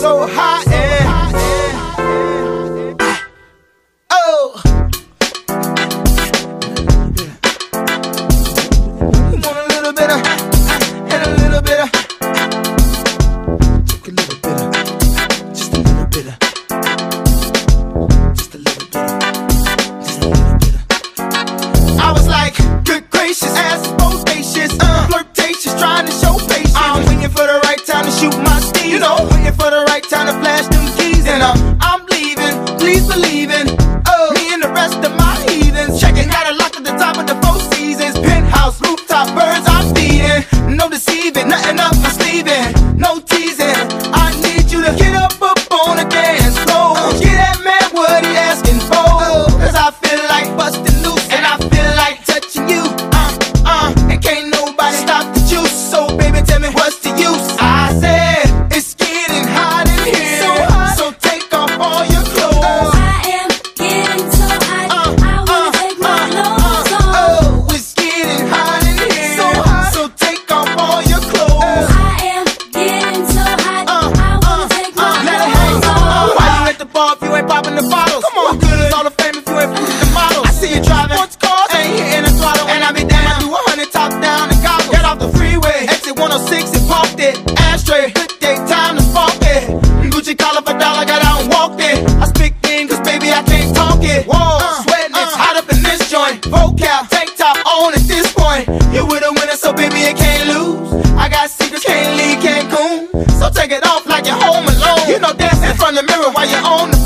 so hot and eh. oh. You want a little bit of and a little bit of. Just a little bit of. Just a little bit of, just a little bit of. I was like, good gracious, ass is uh, flirtatious, trying to show patience. I'm waiting for the right time to shoot my steam, you know. Take it off like you're home alone. You know, dance in front of the mirror while you're on the